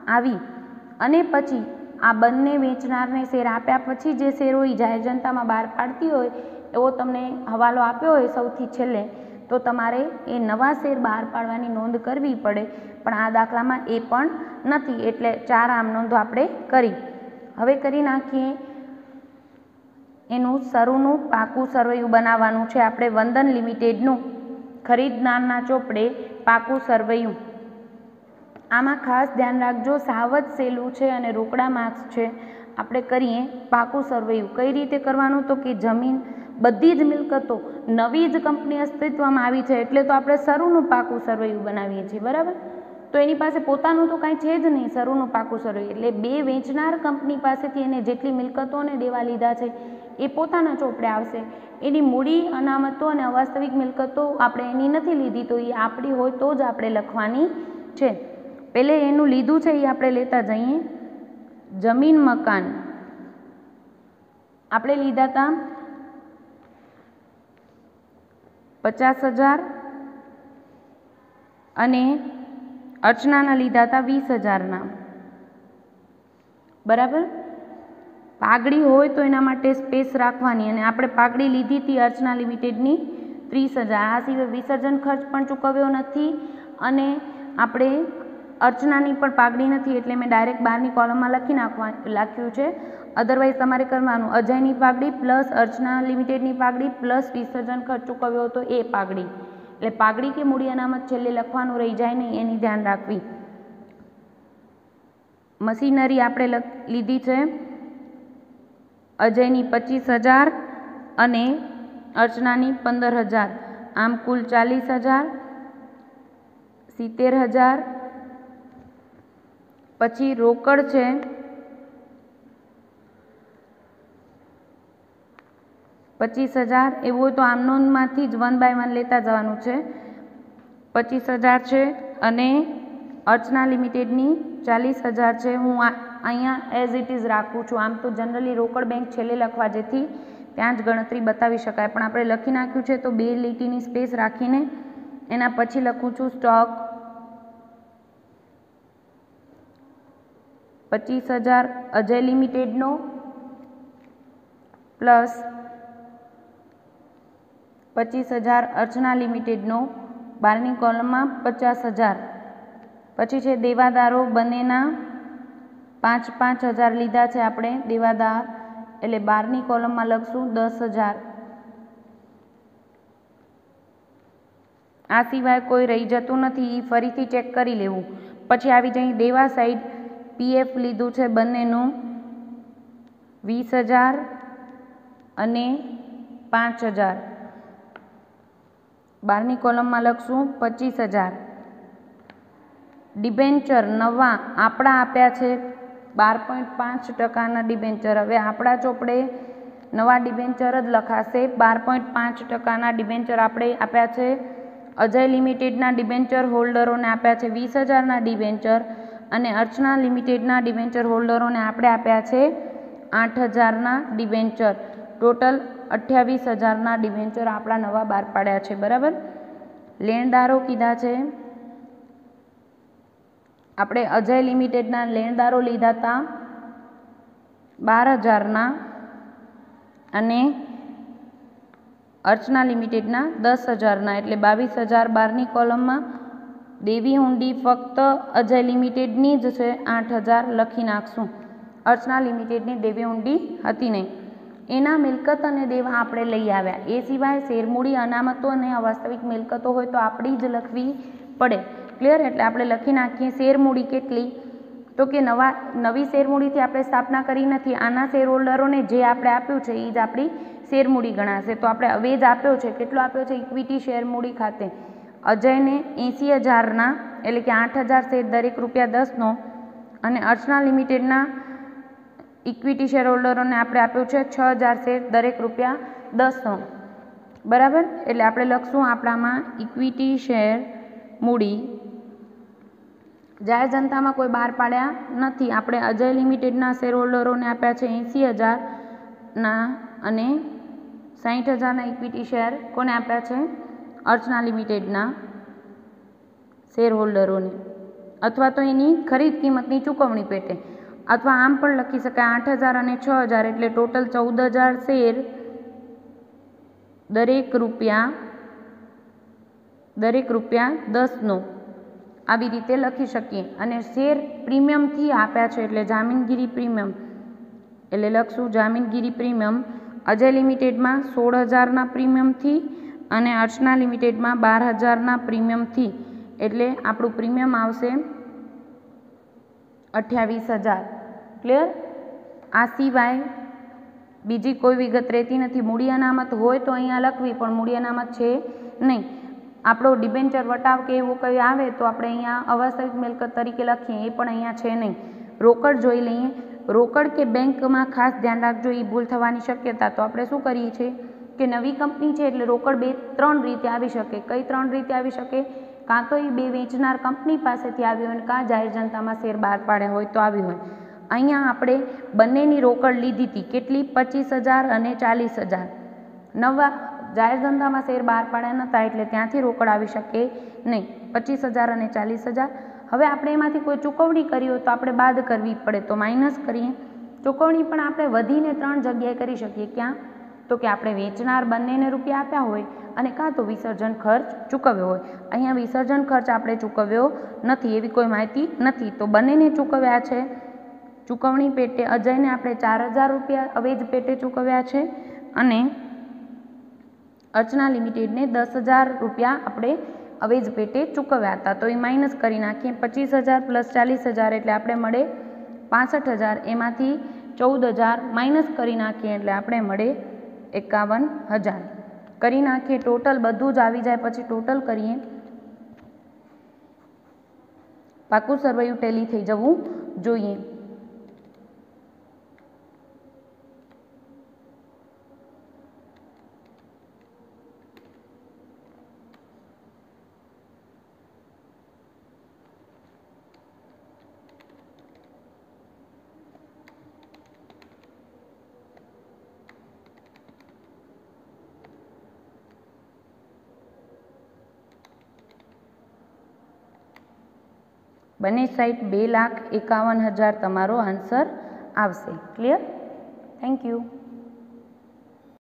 Speaker 1: આવી. અને પછી આ બંને વેચનારને શેર આપ્યા પછી જે શેરો એ જાહેર જનતામાં બહાર પાડતી હોય, એવો તમને હવાલો આપ્યો હોય સૌથી છેલ્લે, તો તમારે એ નવા શેર બહાર પાડવાની નોંધ કરવી પડે. પણ આ દાખલામાં એ પણ નથી, એટલે ચાર આમ નોંધો આપણે કરી. હવે કરી નાખીએ એનું સરુનું પાકું સરવૈયું બનાવવાનું છે. આપણે વંદન લિમિટેડનું ખરીદનારના ચોપડે પાકું સરવૈયું આમાં ખાસ ધ્યાન રાખજો. સાવજ સહેલું છે અને રોકડા માર્ક્સ છે. આપણે કરીએ પાકું સરવૈયું. કઈ રીતે કરવાનું? તો કે જમીન બધી જ મિલકતો નવી જ કંપની અસ્તિત્વમાં આવી છે એટલે તો આપણે સરુનું પાકું સરવૈયું બનાવીએ છીએ. બરાબર? તો એની પાસે પોતાનું તો કાંઈ છે જ નહીં સરુનું પાકું સરવૈયું. એટલે બે વેચનાર કંપની પાસેથી એને જેટલી મિલકતોને દેવા લીધા છે, એ પોતાના ચોપડે આવશે. એની મૂડી, અનામતો અને અવાસ્તવિક મિલકતો આપણે એની નથી લીધી, તો એ આપણી હોય તો જ આપણે લખવાની છે. પહેલે એનું લીધું છે એ આપણે લેતા જઈએ. જમીન મકાન. આપણે લીધા હતા પચાસ હજાર અને અર્ચનાના લીધા હતા વીસ હજારના. બરાબર? પાઘડી હોય તો એના માટે સ્પેસ રાખવાની અને આપણે પાઘડી લીધી હતી અર્ચના લિમિટેડની ત્રીસ હજાર. આ સિવાય વિસર્જન ખર્ચ પણ ચૂકવ્યો નથી અને આપણે અર્ચનાની પણ પાઘડી નથી એટલે મેં ડાયરેક્ટ બહારની કોલમમાં લખી નાખવા લખ્યું છે. અધરવાઇઝ તમારે કરવાનું અજયની પાઘડી પ્લસ અર્ચના લિમિટેડની પાઘડી પ્લસ વિસર્જન ખર્ચ ચૂકવ્યો હતો એ પાઘડી. એટલે પાઘડી કે મૂડી અનામત છેલ્લે લખવાનું રહી જાય નહીં, એની ધ્યાન રાખવી. મશીનરી આપણે લીધી છે. અજયની પચીસ હજાર અને અર્ચનાની પંદર હજાર. આમ કુલ ચાલીસ હજાર, સિત્તેર હજાર પછી રોકડ છે. પચીસ હજાર, એવું હોય તો આમ નોંધમાંથી જ વન બાય વન લેતા જવાનું છે. પચીસ હજાર છે અને અર્ચના લિમિટેડની ચાલીસ હજાર છે. હું અહીંયા એઝ ઇટ ઇઝ રાખું છું. આમ તો જનરલી રોકડ બેંક છેલ્લે લખવા જેથી ત્યાં જ ગણતરી બતાવી શકાય. પણ આપણે લખી નાખ્યું છે તો બે લીટીની સ્પેસ રાખીને એના પછી લખું છું સ્ટોક પચીસ હજાર અજય લિમિટેડનો પ્લસ પચીસ હજાર અર્ચના લિમિટેડનો બારની કોલમમાં પચાસ હજાર. પછી છે દેવાદારો બંનેના પાંચ પાંચ હજાર લીધા છે આપણે દેવાદાર. એટલે બારની કોલમમાં લખશું દસ હજાર. આ સિવાય કોઈ રહી જતું નથી એ ફરીથી ચેક કરી લેવું. પછી આવી જઈ દેવા સાઈડ પીએફ લીધું છે બંનેનું વીસ હજાર અને પાંચ હજાર. બારની કોલમમાં લખશું પચીસ હજાર. ડિબેન્ચર નવા આપણા આપ્યા છે બાર પોઈન્ટ પાંચ ટકાના ડિબેન્ચર હવે આપણા ચોપડે નવા ડિબેન્ચર જ લખાશે. બાર પોઈન્ટ પાંચ ટકાના ડિબેન્ચર આપણે આપ્યા છે. અજય લિમિટેડના ડિબેન્ચર હોલ્ડરોને આપ્યા છે વીસ હજારના ડિબેન્ચર અને અર્ચના લિમિટેડના ડિબેન્ચર હોલ્ડરોને આપણે આપ્યા છે આઠ હજારના ડિબેન્ચર. ટોટલ અઠ્યાવીસ હજારના ડિબેન્ચર આપણા નવા બહાર પાડ્યા છે, બરાબર? લેણદારો કીધા છે. આપણે અજય લિમિટેડના લેણદારો લીધા હતા બાર હજારના અને અર્ચના લિમિટેડના દસ હજારના, એટલે બાવીસ હજાર બારની કોલમમાં દેવી હુંડી ફક્ત અજય લિમિટેડની જ છે, આઠ હજાર લખી નાખશું. અર્ચના લિમિટેડની દેવી હુંડી હતી નહીં. એના મિલકત અને દેવા આપણે લઈ આવ્યા. એ સિવાય શેરમૂડી અનામતો અને અવાસ્તવિક મિલકતો હોય તો આપણી જ લખવી પડે. ક્લિયર એટલે આપણે લખી નાખીએ શેરમૂડી કેટલી? તો કે નવા, નવી શેરમૂડીથી આપણે સ્થાપના કરી નથી. આના શેર હોલ્ડરોને જે આપણે આપ્યું છે, એ જ આપણી શેરમૂડી ગણાશે. તો આપણે હવે જ આપ્યો છે. કેટલો આપ્યો છે? ઇક્વિટી શેરમૂડી ખાતે. અજયને એંસી હજારના એટલે કે આઠ હજાર શેર દરેક રૂપિયા દસનો અને અર્ચના લિમિટેડના ઇક્વિટી શેર હોલ્ડરોને આપણે આપ્યું છે છ હજાર શેર દરેક રૂપિયા દસનો. બરાબર? એટલે આપણે લખશું આપણામાં ઇક્વિટી શેર મૂડી. જાહેર જનતામાં કોઈ બહાર પાડ્યા નથી. આપણે અજય લિમિટેડના શેર હોલ્ડરોને આપ્યા છે એંસી હજારના અને સાહીઠ હજારના ઇક્વિટી શેર કોને આપ્યા છે? અર્ચના લિમિટેડના શેર હોલ્ડરોને અથવા તો એની ખરીદ કિંમતની ચૂકવણી પેટે. અથવા આમ પણ લખી શકાય આઠ હજાર અને છ હજાર એટલે ટોટલ ચૌદ હજાર શેર દરેક રૂપિયા દરેક રૂપિયા દસનો. આવી રીતે લખી શકીએ. અને શેર પ્રીમિયમથી આપ્યા છે એટલે જામીનગીરી પ્રીમિયમ. એટલે લખશું જામીનગીરી પ્રીમિયમ. અજય લિમિટેડમાં સોળ હજારના પ્રીમિયમથી અને અર્ચના લિમિટેડમાં બાર હજારના પ્રીમિયમથી, એટલે આપણું પ્રીમિયમ આવશે અઠ્યાવીસ હજાર. ક્લિયર આ સિવાય બીજી કોઈ વિગત રહેતી નથી. મૂડી અનામત હોય તો અહીંયા લખવી, પણ મૂડી અનામત છે નહીં. આપણો ડિબેન્ચર વટાવ કે એવું કંઈ આવે તો આપણે અહીંયા અવાસ્તવિક મિલકત તરીકે લખીએ, એ પણ અહીંયા છે નહીં. રોકડ જોઈ લઈએ. રોકડ કે બેંકમાં ખાસ ધ્યાન રાખજો એ ભૂલ થવાની શક્યતા. તો આપણે શું કરીએ છીએ? કે નવી કંપની છે એટલે રોકડ બે, ત્રણ રીતે આવી શકે. કઈ ત્રણ રીતે આવી શકે? કાં તો એ બે વેચનાર કંપની પાસેથી આવી હોય કાં જાહેર જનતામાં શેર બહાર પાડ્યા હોય તો આવી હોય. અહીંયા આપણે બંનેની રોકડ લીધી હતી. કેટલી? પચીસ હજાર અને ચાલીસ હજાર. નવા જાહેર ધંધામાં શેર બહાર પાડ્યા નહોતા એટલે ત્યાંથી રોકડ આવી શકે નહીં. પચીસ હજાર અને ચાલીસ હજાર. હવે આપણે એમાંથી કોઈ ચૂકવણી કરી હોય તો આપણે બાદ કરવી પડે તો માઇનસ કરીએ. ચૂકવણી પણ આપણે વધીને ત્રણ જગ્યાએ કરી શકીએ. ક્યાં? તો કે આપણે વેચનાર બંનેને રૂપિયા આપ્યા હોય અને કાં તો વિસર્જન ખર્ચ ચૂકવ્યો હોય. અહીંયા વિસર્જન ખર્ચ આપણે ચૂકવ્યો નથી, એવી કોઈ માહિતી નથી. તો બંનેને ચૂકવ્યા છે. ચૂકવણી પેટે અજયને આપણે ચાર હજાર રૂપિયા અવેજ પેટે ચૂકવ્યા છે અને અર્ચના લિમિટેડને દસ હજાર રૂપિયા આપણે અવેજ પેટે ચૂકવ્યા હતા. તો એ માઇનસ કરી નાખીએ, પચીસ હજાર પ્લસ ચાલીસ હજાર એટલે આપણે મળે પાસઠ હજાર. એમાંથી ચૌદ હજાર માઇનસ કરી નાખીએ એટલે આપણે મળે એકાવન હજાર. કરી નાખીએ, ટોટલ બધું જ આવી જાય, પછી ટોટલ કરીએ. પાકું સરવૈયું ટેલી થઈ જવું જોઈએ. બંને સાઈડ બે લાખ એકાવન હજાર તમારો આન્સર આવશે. Clear thank you